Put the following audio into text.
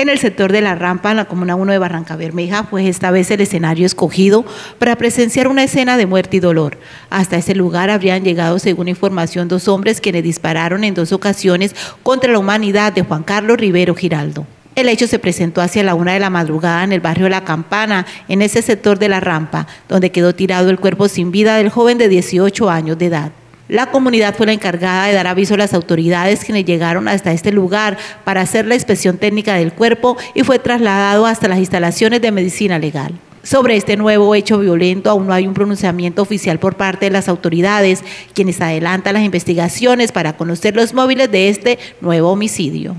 En el sector de la rampa, en la Comuna 1 de Barranca Bermeja, fue esta vez el escenario escogido para presenciar una escena de muerte y dolor. Hasta ese lugar habrían llegado, según información, dos hombres quienes dispararon en dos ocasiones contra la humanidad de Juan Carlos Rivero Giraldo. El hecho se presentó hacia la una de la madrugada en el barrio La Campana, en ese sector de la rampa, donde quedó tirado el cuerpo sin vida del joven de 18 años de edad. La comunidad fue la encargada de dar aviso a las autoridades quienes llegaron hasta este lugar para hacer la inspección técnica del cuerpo y fue trasladado hasta las instalaciones de medicina legal. Sobre este nuevo hecho violento aún no hay un pronunciamiento oficial por parte de las autoridades, quienes adelantan las investigaciones para conocer los móviles de este nuevo homicidio.